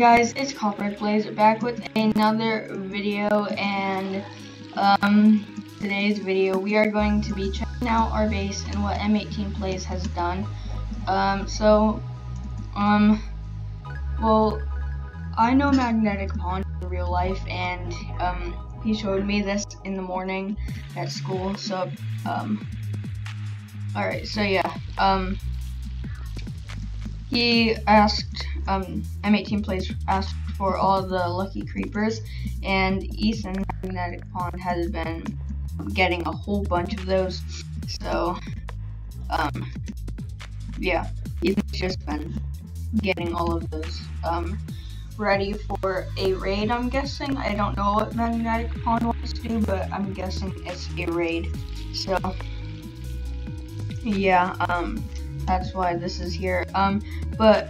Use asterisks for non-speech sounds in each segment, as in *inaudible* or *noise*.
guys, it's Copperhead Playz back with another video and um, today's video we are going to be checking out our base and what M18 Plays has done. Um, so, um, well, I know Magnetic Pond in real life and um, he showed me this in the morning at school, so, um, alright, so yeah, um, he asked um, M18 Plays asked for all the lucky creepers, and Ethan Magnetic Pond has been getting a whole bunch of those. So, um, yeah, Ethan's just been getting all of those um, ready for a raid. I'm guessing. I don't know what Magnetic Pond wants to do, but I'm guessing it's a raid. So, yeah, um, that's why this is here. Um, but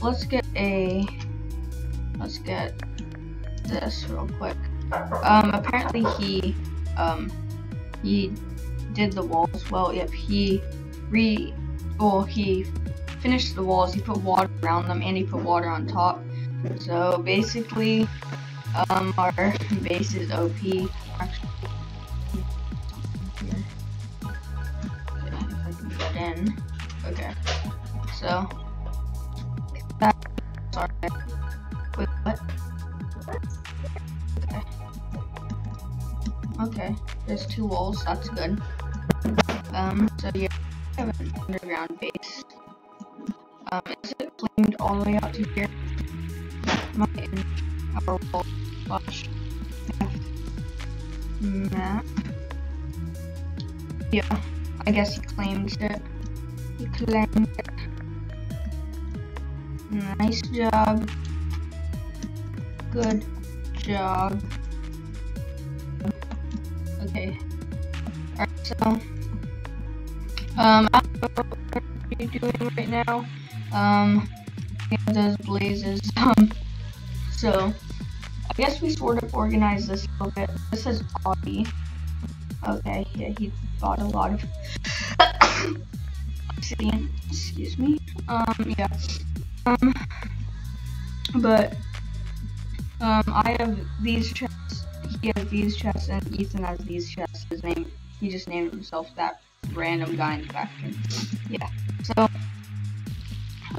let's get a let's get this real quick. Um, apparently he um he did the walls. Well, yep, he re well he finished the walls. He put water around them and he put water on top. So basically, um, our *laughs* base is OP. Actually, so sorry. Wait, what? Okay. Okay, there's two walls, that's good. Um, so yeah, we have an underground base. Um, is it flamed all the way out to here? My our wall slash map. Yeah, I guess he claims it. He claimed it. Nice job. Good job. Okay. Alright, so um I don't know what you're doing right now. Um those blazes. *laughs* Um so I guess we sort of organized this a little bit. This is Audie. Okay, yeah, he bought a lot of *coughs* obsidian. Excuse me. Um, yeah. Um, but um, I have these chests. He has these chests, and Ethan has these chests. His name, he just named himself that random guy in the faction. Yeah. So,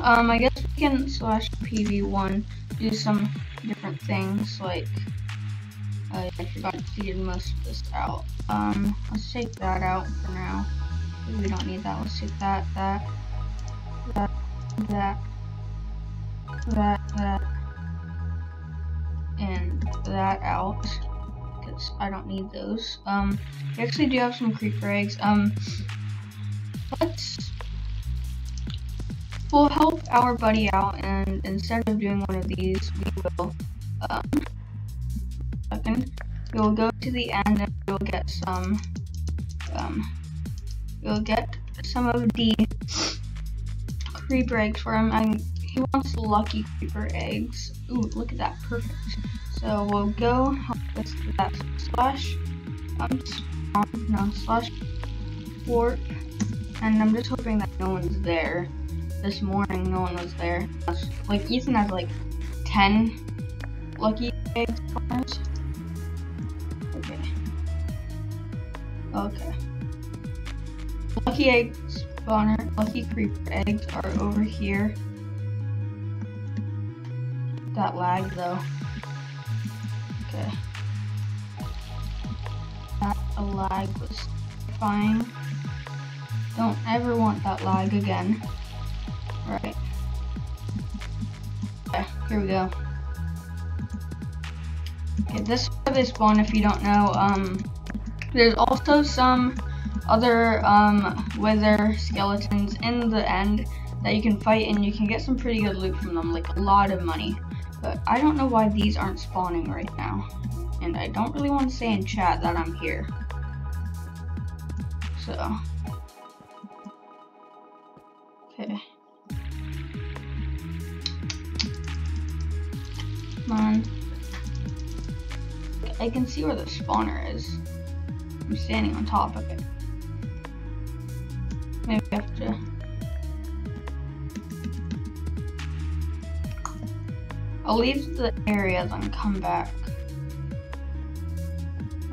um, I guess we can slash PV1 do some different things like. I forgot to figure most of this out. Um, let's take that out for now. We don't need that. Let's take that, that, that, that that, that, and that out because I don't need those. Um, we actually do have some creeper eggs. Um, let's we'll help our buddy out, and instead of doing one of these, we will um, second, we will go to the end and we'll get some um, we'll get some of the creeper eggs for him. And he wants lucky creeper eggs. Ooh, look at that, perfect. So we'll go with that slash um no slash warp, and I'm just hoping that no one's there. This morning, no one was there. Like Ethan has like ten lucky eggs. Okay. Okay. Lucky egg spawner, lucky creeper eggs are over here that lag though. Okay. That lag was fine. Don't ever want that lag again. Right. Okay, here we go. Okay, this is where they spawn if you don't know. Um, there's also some other um, wither skeletons in the end that you can fight and you can get some pretty good loot from them, like a lot of money. But I don't know why these aren't spawning right now. And I don't really want to say in chat that I'm here. So. Okay. Come on. I can see where the spawner is. I'm standing on top of it. Maybe I have to I'll leave the area then come back.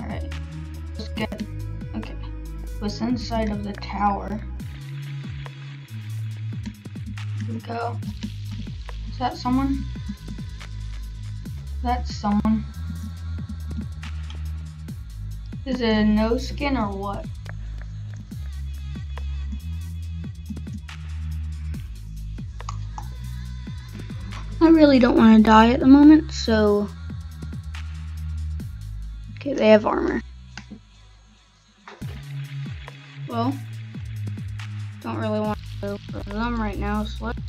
Alright. Let's get okay. What's inside of the tower? Here we go. Is that someone? That's someone. Is it a no skin or what? Really don't want to die at the moment, so... Okay, they have armor. Well, don't really want to go for them right now, so let's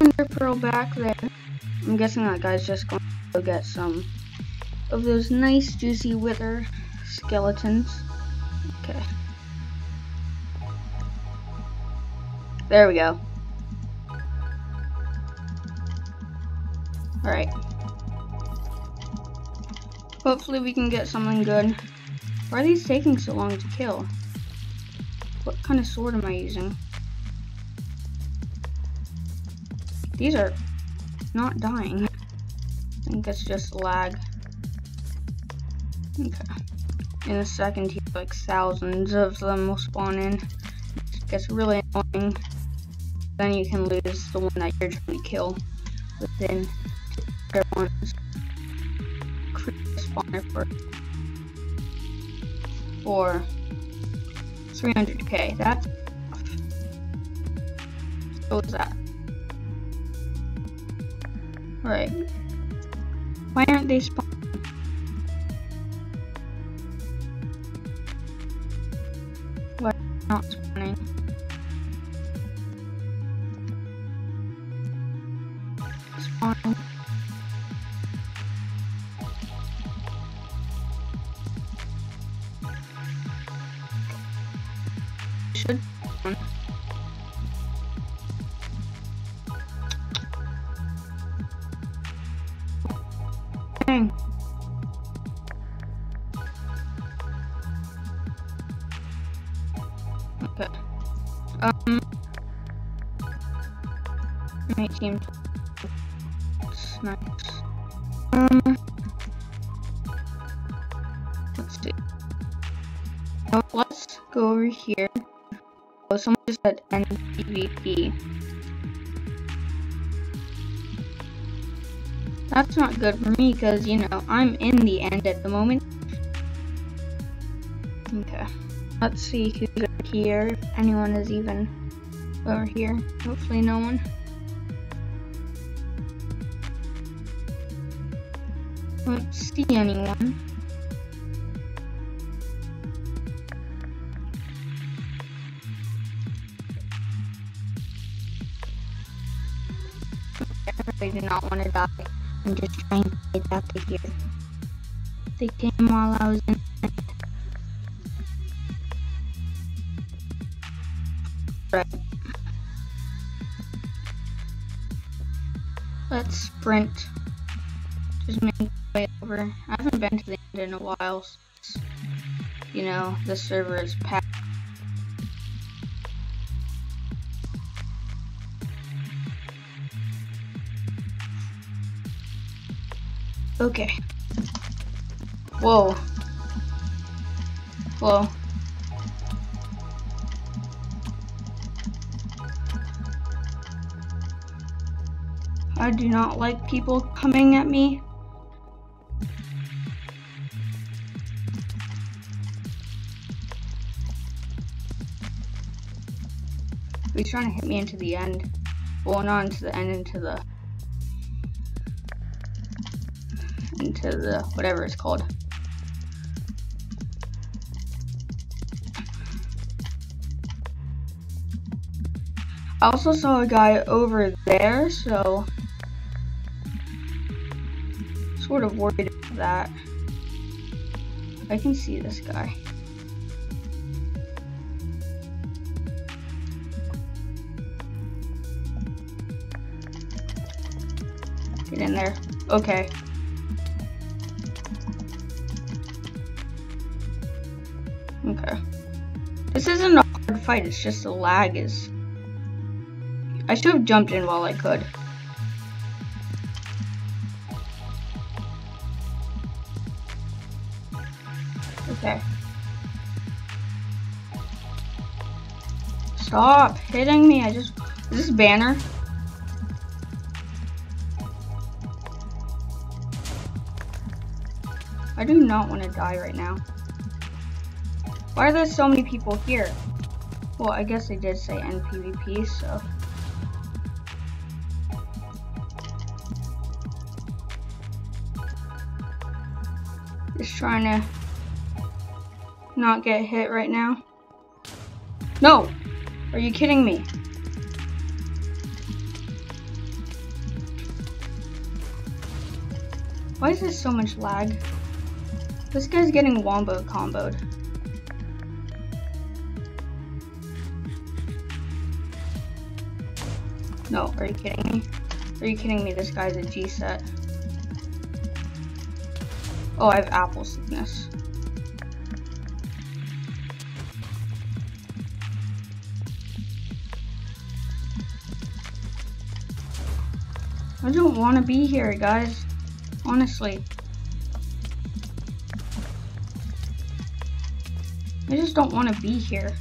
Ender Pearl back there. I'm guessing that guy's just going to go get some of those nice juicy wither skeletons. Okay. There we go. Alright. Hopefully we can get something good. Why are these taking so long to kill? What kind of sword am I using? These are not dying. I think it's just lag. Okay. In a second here, like thousands of them will spawn in. It gets really annoying. Then you can lose the one that you're trying to kill within everyone's spawner for for 300k. That's what was that? Alright. Why aren't they spawning? Why not Should. Dang. Okay. Um. My team. It's nice. Um. Let's see. Oh, let's go over here. Someone just said NPVP. That's not good for me because, you know, I'm in the end at the moment. Okay. Let's see who's over here. If anyone is even over here. Hopefully no one. Don't see anyone. I do not want to die. I'm just trying to get out of here. They came while I was in. Right. Let's sprint. Just make my way over. I haven't been to the end in a while. Since, you know, the server is packed. Okay. Whoa. Whoa. I do not like people coming at me. He's trying to hit me into the end. Well, not into the end, into the into the whatever it's called. I also saw a guy over there, so sort of worried about that. I can see this guy. Get in there. Okay. fight, it's just the lag is... I should have jumped in while I could. Okay. Stop hitting me, I just... Is this banner? I do not want to die right now. Why are there so many people here? Well, I guess they did say NPVP, so. Just trying to not get hit right now. No! Are you kidding me? Why is there so much lag? This guy's getting wombo comboed. No, are you kidding me? Are you kidding me? This guy's a G set. Oh, I have apple sickness. I don't want to be here, guys. Honestly. I just don't want to be here.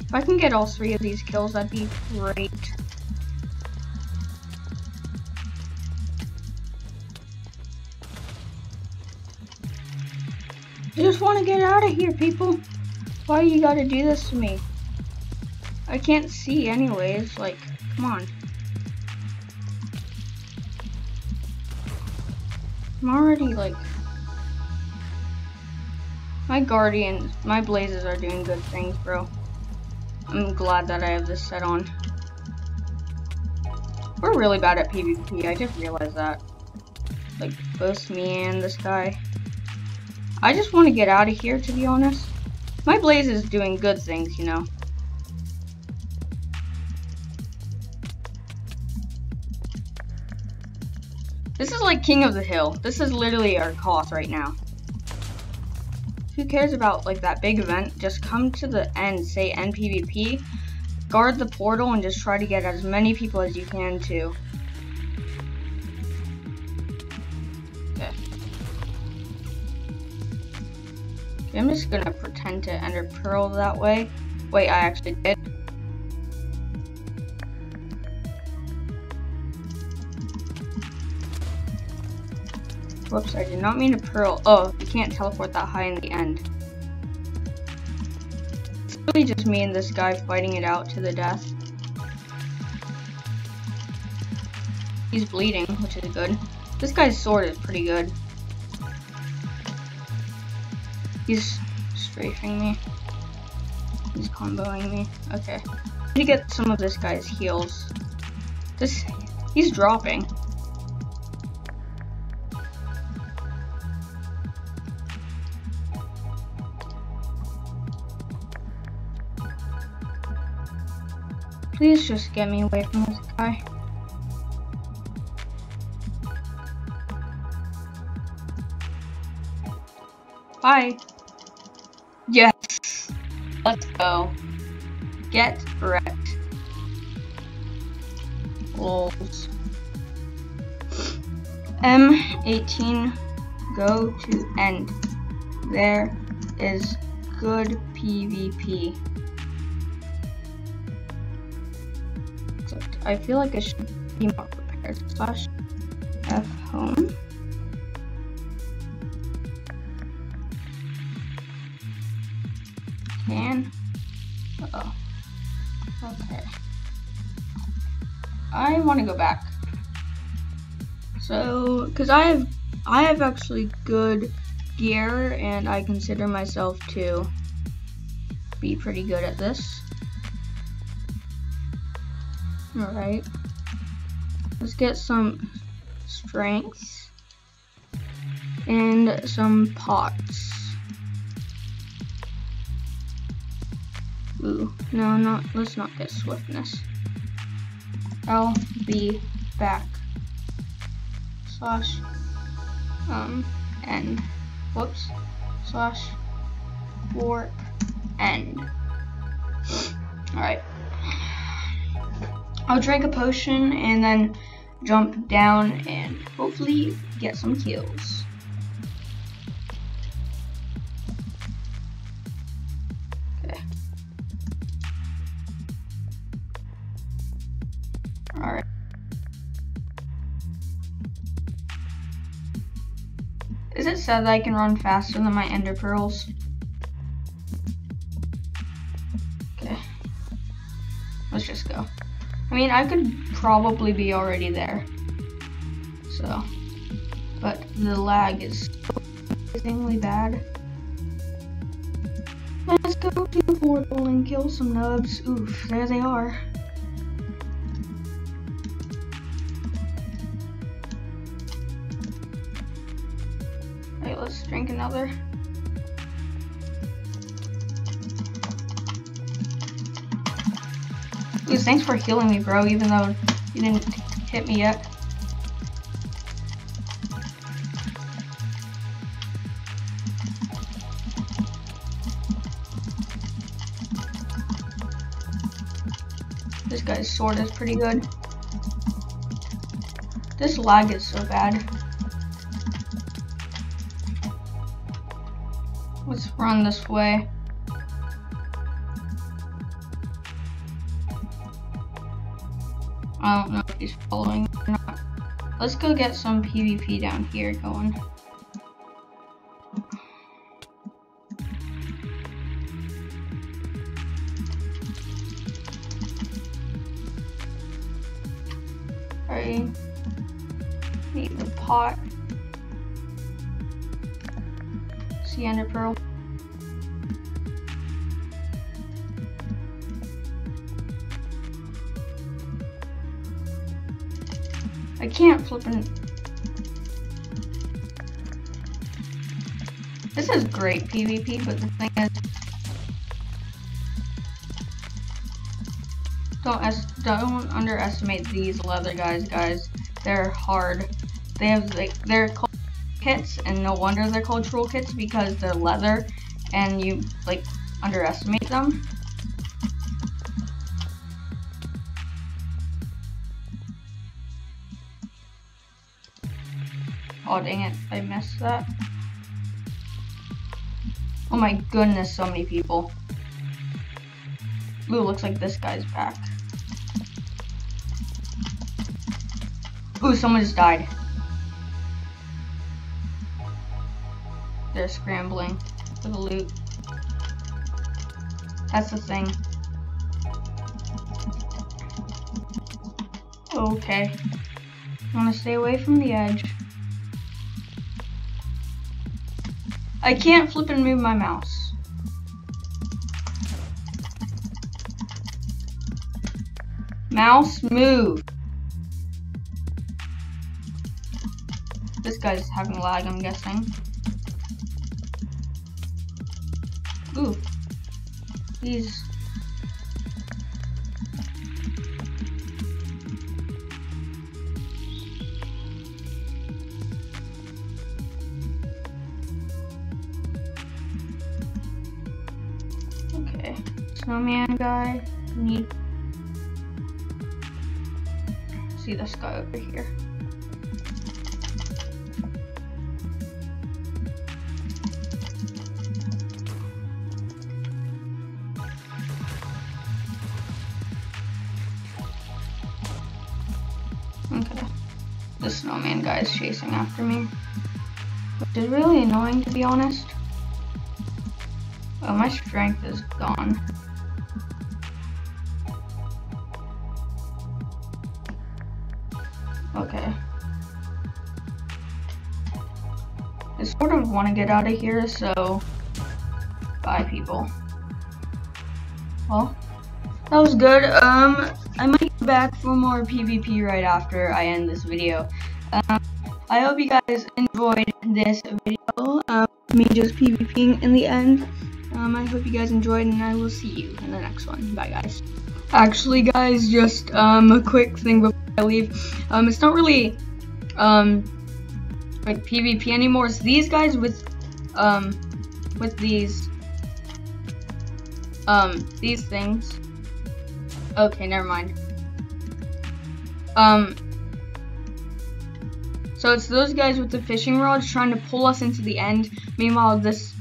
If I can get all three of these kills, that'd be great. Get out of here, people. Why you gotta do this to me? I can't see anyways, like, come on. I'm already like my guardians, my blazes are doing good things, bro. I'm glad that I have this set on. We're really bad at PvP, I just realized that. Like, both me and this guy. I just want to get out of here, to be honest. My blaze is doing good things, you know. This is like King of the Hill. This is literally our cause right now. Who cares about like that big event? Just come to the end, say NPVP, guard the portal, and just try to get as many people as you can too. I'm just gonna pretend to Ender Pearl that way. Wait, I actually did. Whoops, I did not mean to pearl. Oh, you can't teleport that high in the end. It's really just me and this guy fighting it out to the death. He's bleeding, which is good. This guy's sword is pretty good. He's strafing me. He's comboing me. Okay. Need to get some of this guy's heals. This, he's dropping. Please just get me away from this guy. Bye. Let's go. Get wrecked. Lols. M18 go to end. There is good PvP. Except I feel like I should be more prepared. Slash F Can. Uh oh. Okay. I want to go back. So, because I have, I have actually good gear, and I consider myself to be pretty good at this. Alright. Let's get some strength and some pots. Ooh, no, not, let's not get swiftness. I'll be back. Slash, um, end. Whoops. Slash, warp, end. Alright. I'll drink a potion and then jump down and hopefully get some kills. Said that I can run faster than my ender pearls? Okay. Let's just go. I mean, I could probably be already there. So. But the lag is amazingly bad. Let's go to the portal and kill some nubs. Oof, there they are. Another. Ooh, thanks for healing me, bro, even though you didn't hit me yet. This guy's sword is pretty good. This lag is so bad. Let's run this way. I don't know if he's following or not. Let's go get some PvP down here going. Ender pearl. I can't flip it. This is great PvP, but the thing is, don't don't underestimate these leather guys, guys. They're hard. They have like they're called kits, and no wonder they're called troll kits because they're leather, and you like underestimate them. Oh dang it, I missed that. Oh my goodness, so many people. Ooh, looks like this guy's back. Ooh, someone just died. They're scrambling for the loot. That's the thing. Okay. I want to stay away from the edge. I can't flip and move my mouse. Mouse, move. This guy's having lag, I'm guessing. Ooh. He's... Okay. Snowman guy. Need... See this guy over here. The snowman guy is chasing after me. Which is really annoying to be honest. Oh, my strength is gone. Okay. I sort of want to get out of here, so bye people. Well, that was good. Um, I might be back for more PvP right after I end this video. Um, I hope you guys enjoyed this video. Um, me just PvPing in the end. Um, I hope you guys enjoyed, and I will see you in the next one. Bye, guys. Actually, guys, just um, a quick thing before I leave. Um, it's not really um, like PvP anymore. It's these guys with um, with these um, these things. Okay, never mind. Um, so it's those guys with the fishing rods trying to pull us into the end. Meanwhile, this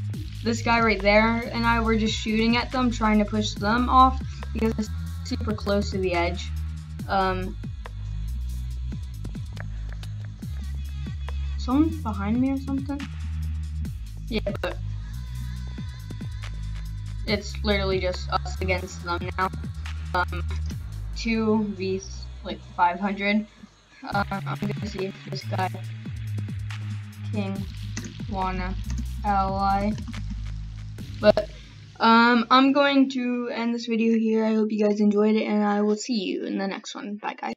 this guy right there and I were just shooting at them, trying to push them off because it's super close to the edge. Um, someone's behind me or something? Yeah, but it's literally just us against them now. Um, two v like 500. Um, I'm gonna see if this guy King wanna ally, but um, I'm going to end this video here. I hope you guys enjoyed it, and I will see you in the next one. Bye, guys.